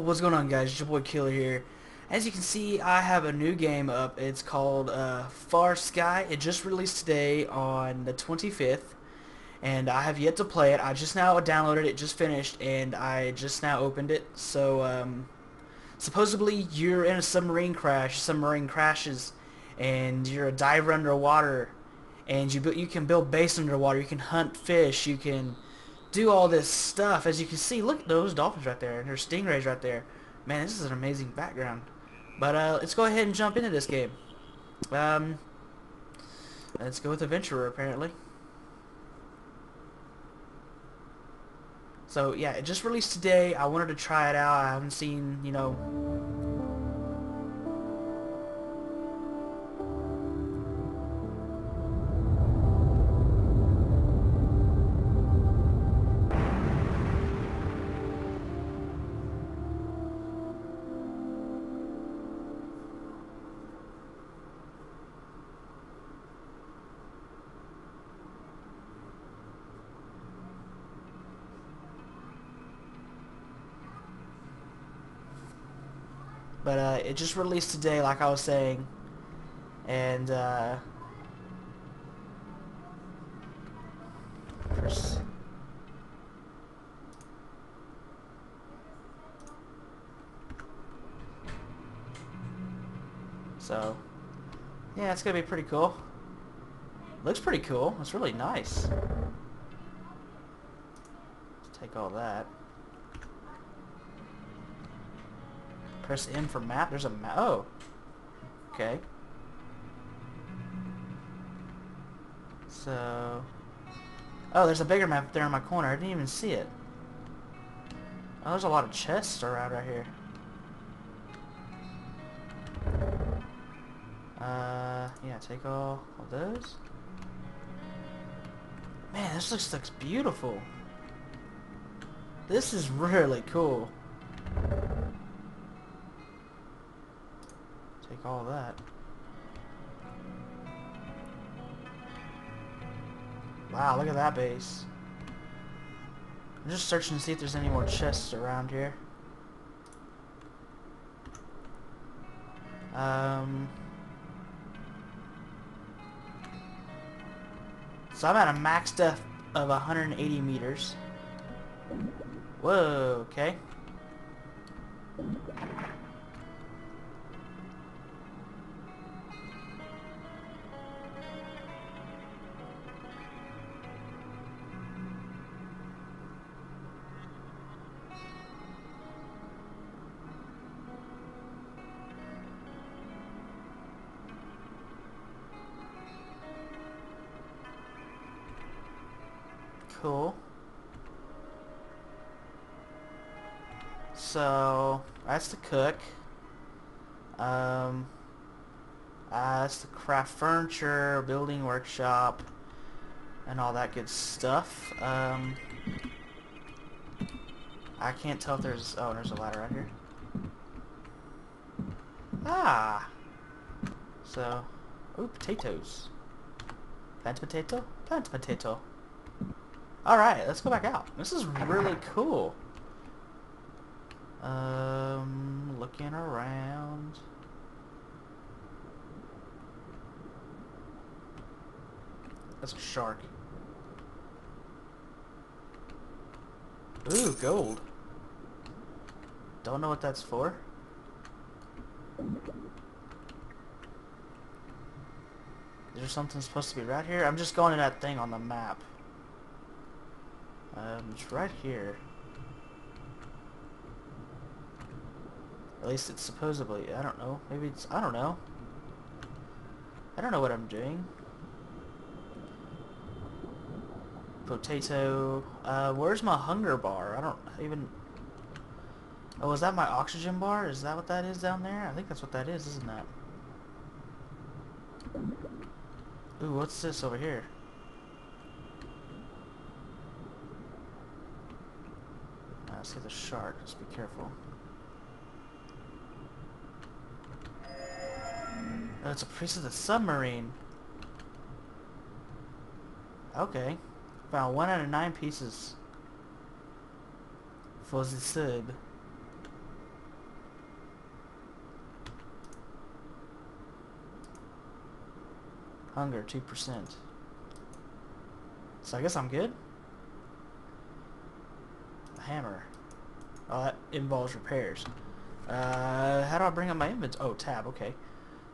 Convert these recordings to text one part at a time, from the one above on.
what's going on guys? It's your boy Killer here. As you can see, I have a new game up. It's called uh, FarSky. It just released today on the 25th. And I have yet to play it. I just now downloaded it, just finished, and I just now opened it. So, um, supposedly you're in a submarine crash. Submarine crashes, and you're a diver underwater. And you, you can build base underwater. You can hunt fish. You can do all this stuff. As you can see, look at those dolphins right there. And there's stingrays right there. Man, this is an amazing background. But uh, let's go ahead and jump into this game. Um, let's go with Adventurer, apparently. So, yeah, it just released today. I wanted to try it out. I haven't seen, you know, But uh, it just released today, like I was saying. And, uh... So, yeah, it's gonna be pretty cool. Looks pretty cool. It's really nice. Let's take all that. Press M for map. There's a map. Oh. Okay. So. Oh, there's a bigger map there in my corner. I didn't even see it. Oh, there's a lot of chests around right here. Uh, yeah, take all of those. Man, this looks, looks beautiful. This is really cool. Take all that. Wow, look at that base. I'm just searching to see if there's any more chests around here. Um... So I'm at a max depth of 180 meters. Whoa, okay. Cool. So, that's the cook. Um, uh, that's the craft furniture, building workshop, and all that good stuff. Um, I can't tell if there's... Oh, there's a ladder right here. Ah! So, oh, potatoes. Plant potato? Plant potato. Alright, let's go back out. This is really cool. Um, looking around. That's a shark. Ooh, gold. Don't know what that's for. Is there something supposed to be right here? I'm just going to that thing on the map. Um, it's right here. At least it's supposedly, I don't know, maybe it's, I don't know. I don't know what I'm doing. Potato, uh, where's my hunger bar? I don't even, oh, is that my oxygen bar? Is that what that is down there? I think that's what that is, isn't that? Ooh, what's this over here? I see the shark. Just be careful. Oh, it's a piece of the submarine. Okay. Found one out of nine pieces. For the sub. Hunger, 2%. So I guess I'm good? Hammer. Oh, that involves repairs. Uh, how do I bring up my inventory? Oh, tab, okay.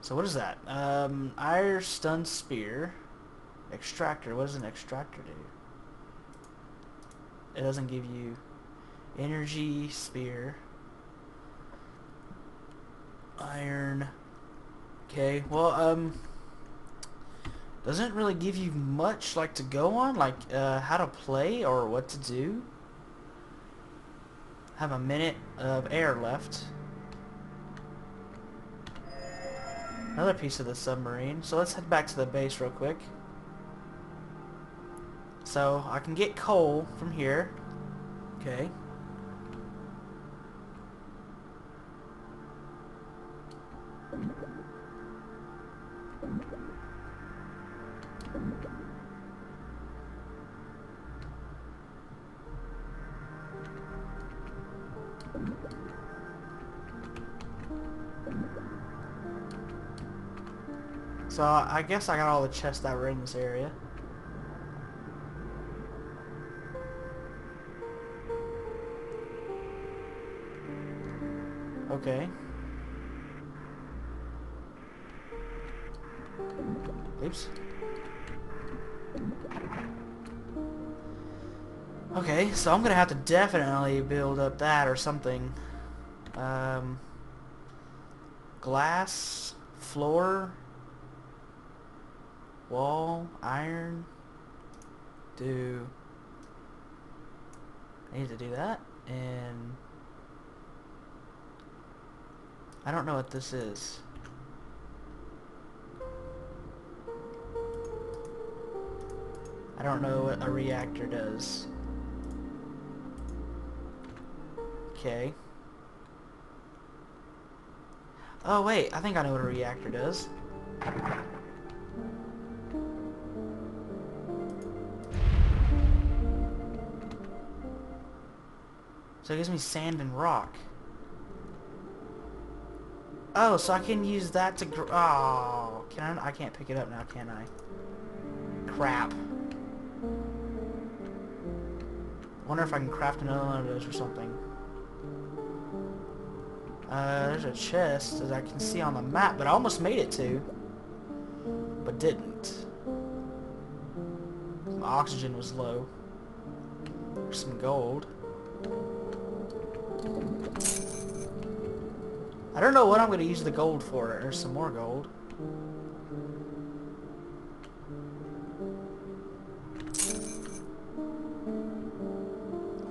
So what is that? Um, iron stun spear. Extractor, what does an extractor do? It doesn't give you energy spear. Iron. Okay, well, um, doesn't really give you much like to go on, like uh, how to play or what to do. Have a minute of air left. Another piece of the submarine. So let's head back to the base real quick. So I can get coal from here. Okay. So I guess I got all the chests that were in this area. Okay. Oops. Okay, so I'm gonna have to definitely build up that or something. Um, glass, floor, wall, iron, do, I need to do that, and I don't know what this is. I don't know what a reactor does. Okay. Oh wait, I think I know what a reactor does. So it gives me sand and rock. Oh, so I can use that to gr- Oh, can I? I can't pick it up now, can I? Crap. wonder if I can craft another one of those or something. Uh, there's a chest, as I can see on the map, but I almost made it to. But didn't. My oxygen was low. There's some gold. I don't know what I'm going to use the gold for. There's some more gold.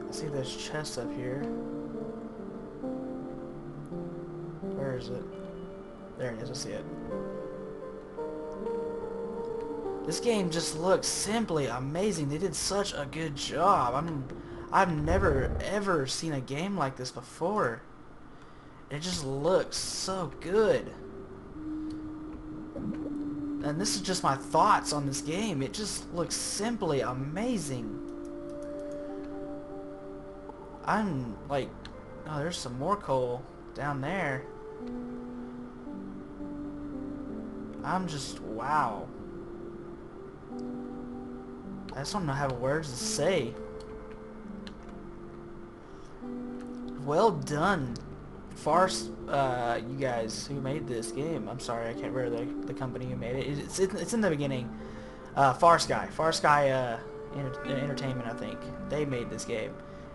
I see there's chests up here. Where is it? There it is, I see it. This game just looks simply amazing. They did such a good job. I'm, I've never ever seen a game like this before. It just looks so good. And this is just my thoughts on this game. It just looks simply amazing. I'm like, oh, there's some more coal down there. I'm just, wow. I just don't know how words to say. Well done, Far, uh, you guys who made this game. I'm sorry, I can't remember the, the company who made it. It's, it's in the beginning. Uh, FarSky. FarSky uh, Enter Entertainment, I think. They made this game.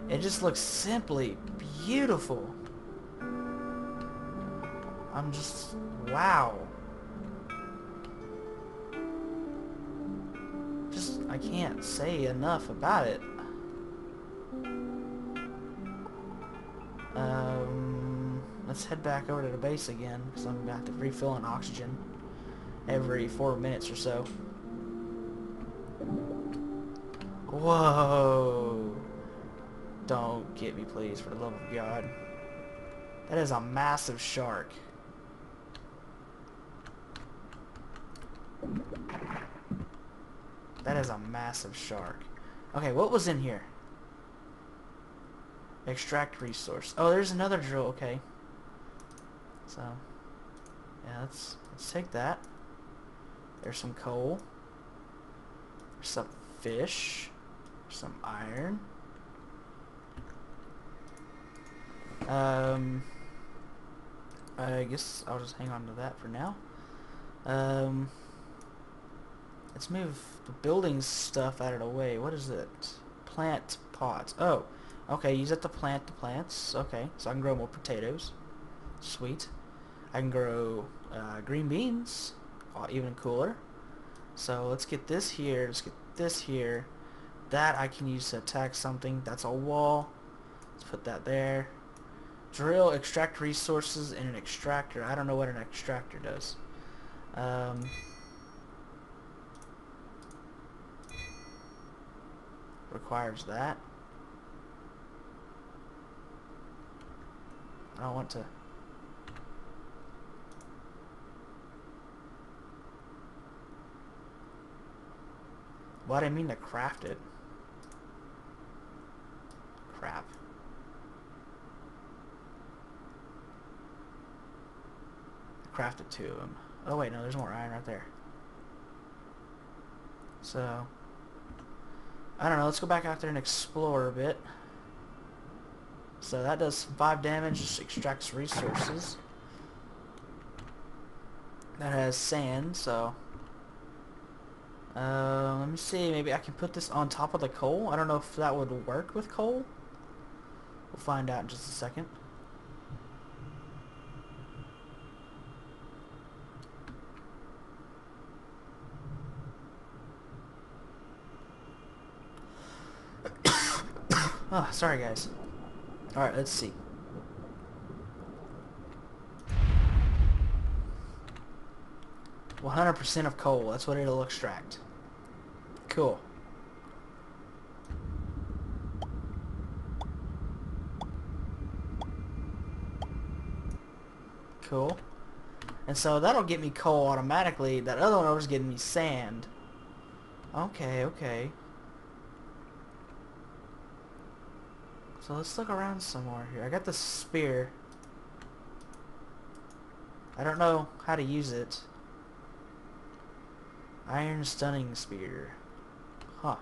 It just looks simply beautiful. I'm just, wow. Just, I can't say enough about it. Let's head back over to the base again, because I'm going to have to refill an oxygen every four minutes or so. Whoa! Don't get me, please, for the love of God. That is a massive shark. That is a massive shark. Okay, what was in here? Extract resource. Oh, there's another drill. Okay. So, yeah, let's let's take that. There's some coal. There's some fish. There's Some iron. Um, I guess I'll just hang on to that for now. Um, let's move the building stuff out of the way. What is it? Plant pots. Oh, okay. Use it to plant the plants. Okay, so I can grow more potatoes. Sweet. I can grow uh, green beans. Oh, even cooler. So let's get this here. Let's get this here. That I can use to attack something. That's a wall. Let's put that there. Drill, extract resources in an extractor. I don't know what an extractor does. Um, requires that. I don't want to... Well, I mean to craft it. Crap. Crafted two of them. Oh wait, no, there's more iron right there. So, I don't know, let's go back out there and explore a bit. So that does 5 damage, just extracts resources. That has sand, so... Uh, let me see, maybe I can put this on top of the coal? I don't know if that would work with coal. We'll find out in just a second. oh, sorry guys. Alright, let's see. One hundred percent of coal, that's what it'll extract. Cool. Cool. And so that'll get me coal automatically. That other one was getting me sand. Okay, okay. So let's look around some more here. I got the spear. I don't know how to use it. Iron stunning spear. Huh.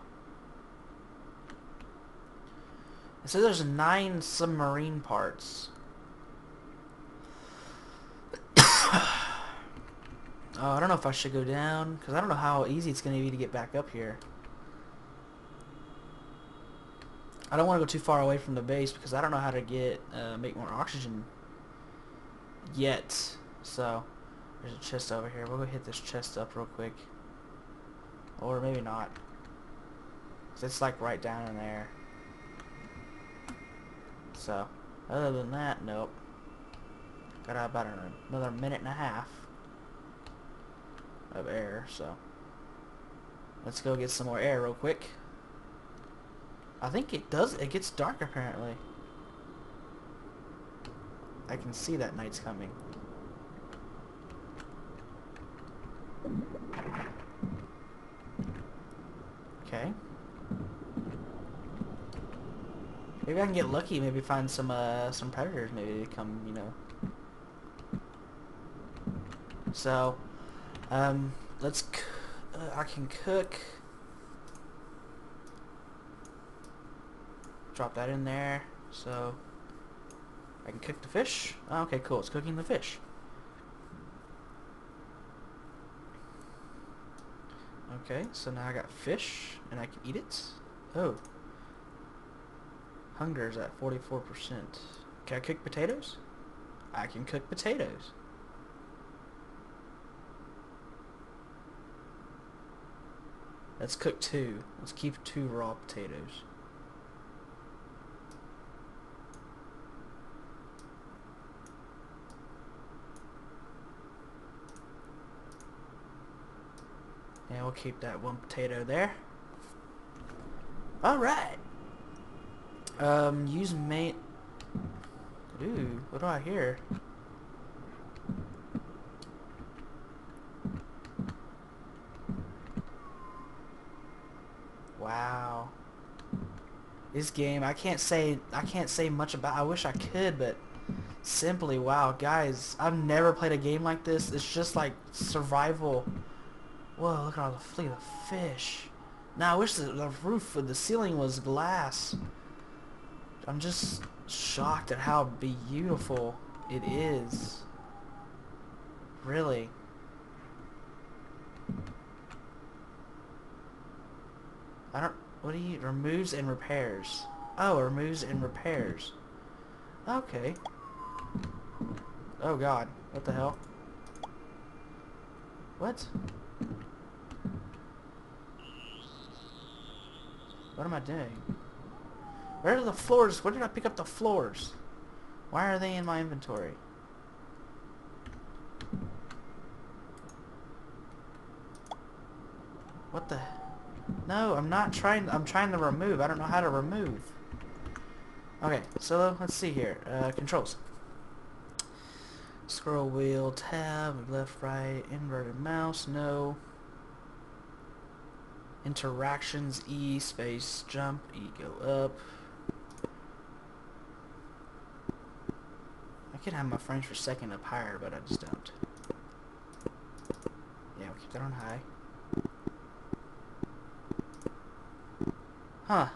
It says there's nine submarine parts. oh, I don't know if I should go down, because I don't know how easy it's going to be to get back up here. I don't want to go too far away from the base because I don't know how to get uh, make more oxygen yet. So there's a chest over here. We'll go hit this chest up real quick. Or maybe not. It's like right down in there. So, other than that, nope. Got about another minute and a half of air, so. Let's go get some more air real quick. I think it does, it gets dark apparently. I can see that night's coming. Okay. Maybe I can get lucky. Maybe find some uh, some predators. Maybe to come, you know. So, um, let's. Uh, I can cook. Drop that in there. So, I can cook the fish. Oh, okay, cool. It's cooking the fish. Okay, so now I got fish, and I can eat it. Oh. Hunger's at 44%. Can I cook potatoes? I can cook potatoes. Let's cook two. Let's keep two raw potatoes. And we'll keep that one potato there. Alright. Um, use main... Ooh, what do I hear? Wow. This game, I can't say I can't say much about. I wish I could, but simply wow, guys, I've never played a game like this. It's just like survival Whoa, look at all the fleet of fish. Now I wish the, the roof of the ceiling was glass. I'm just shocked at how beautiful it is. Really. I don't... What do you... Removes and repairs. Oh, removes and repairs. Okay. Oh god. What the hell? What? What am I doing? Where are the floors? Where did I pick up the floors? Why are they in my inventory? What the... No, I'm not trying... I'm trying to remove. I don't know how to remove. Okay, so let's see here. Uh, controls. Scroll wheel, tab, left, right, inverted mouse, no. Interactions, E, space, jump, E, go up. I could have my frames per second up higher, but I just don't. Yeah, we'll keep that on high. Huh.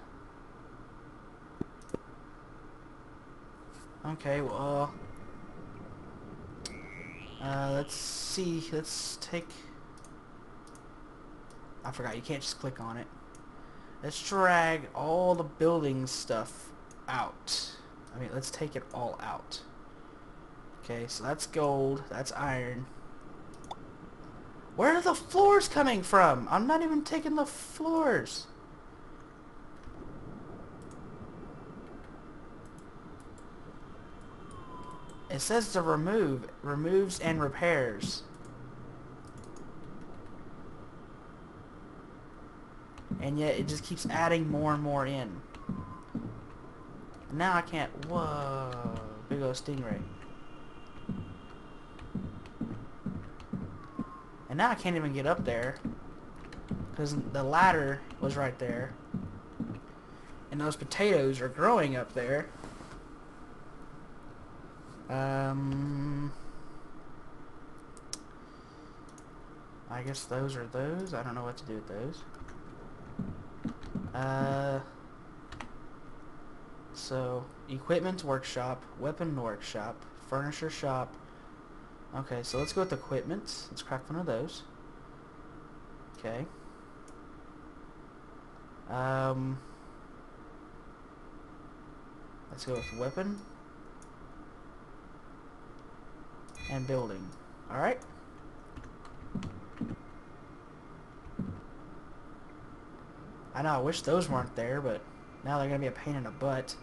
Okay, well... Uh, let's see, let's take... I forgot, you can't just click on it. Let's drag all the building stuff out. I mean, let's take it all out. Okay, so that's gold, that's iron. Where are the floors coming from? I'm not even taking the floors. It says to remove. Removes and repairs. And yet it just keeps adding more and more in. Now I can't... Whoa. Big old stingray. And now I can't even get up there. Because the ladder was right there. And those potatoes are growing up there. Um, I guess those are those. I don't know what to do with those. Uh, so, equipment workshop, weapon workshop, furniture shop. Okay, so let's go with equipment. Let's crack one of those. Okay. Um, let's go with weapon. and building. Alright? I know, I wish those weren't there, but now they're going to be a pain in the butt.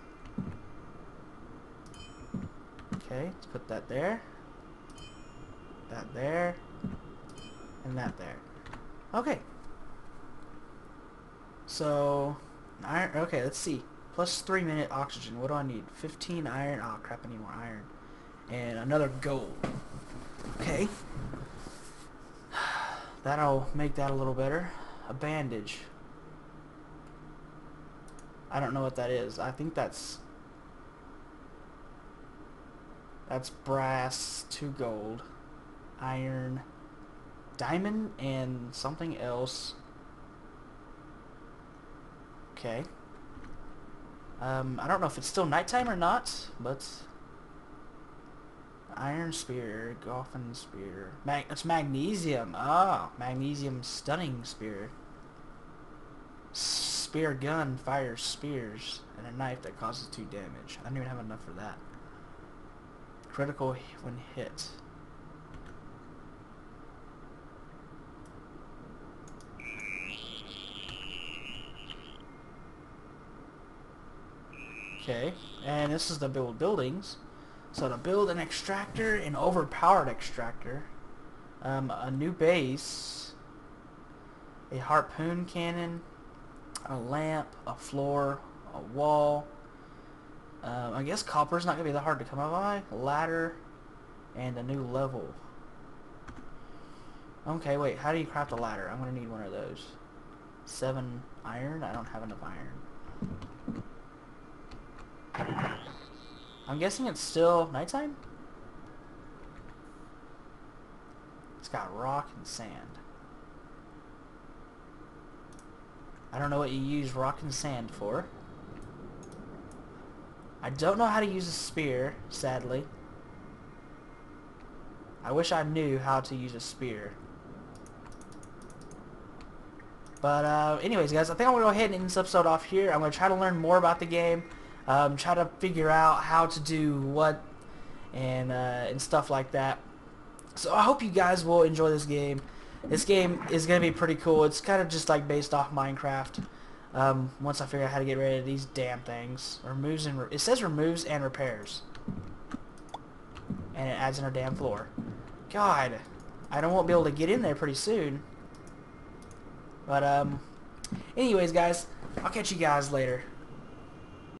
Okay, let's put that there. That there. And that there. Okay. So, iron, okay, let's see. Plus 3 minute oxygen. What do I need? 15 iron. Oh crap, I need more iron and another gold. Okay. That'll make that a little better. A bandage. I don't know what that is. I think that's... That's brass, two gold, iron, diamond, and something else. Okay. Um, I don't know if it's still nighttime or not, but Iron Spear, Goffin Spear. Mag it's magnesium. Ah, magnesium stunning spear. Spear gun fires spears, and a knife that causes two damage. I don't even have enough for that. Critical when hit. Okay, and this is the build buildings. So to build an extractor, an overpowered extractor, um, a new base, a harpoon cannon, a lamp, a floor, a wall. Um, I guess copper's not going to be that hard to come by. Ladder, and a new level. Okay, wait, how do you craft a ladder? I'm going to need one of those. Seven iron? I don't have enough iron. I'm guessing it's still nighttime? It's got rock and sand. I don't know what you use rock and sand for. I don't know how to use a spear, sadly. I wish I knew how to use a spear. But uh, anyways, guys, I think I'm going to go ahead and end this episode off here. I'm going to try to learn more about the game, um, try to figure out how to do what and, uh, and stuff like that. So I hope you guys will enjoy this game. This game is going to be pretty cool. It's kind of just like based off Minecraft. Um, once I figure out how to get rid of these damn things. Removes and re it says removes and repairs. And it adds in our damn floor. God, I don't won't be able to get in there pretty soon. But um, anyways, guys, I'll catch you guys later.